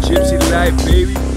Gypsy life, baby.